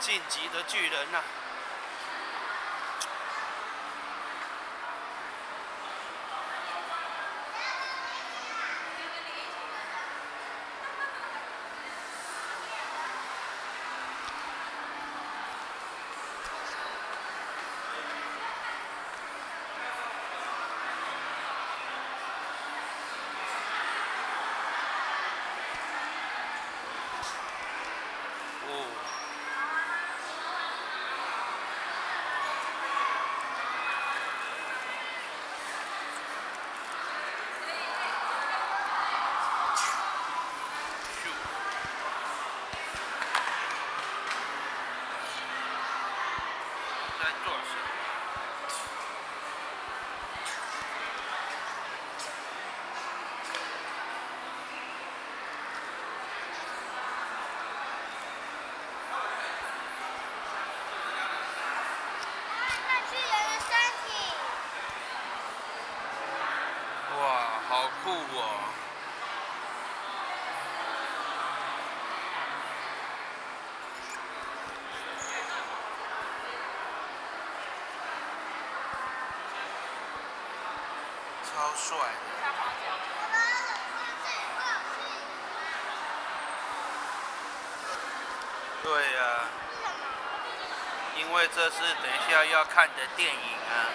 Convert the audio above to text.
晋级的巨人呐。哇好酷哦。超帅！对呀，因为这是等一下要看的电影啊。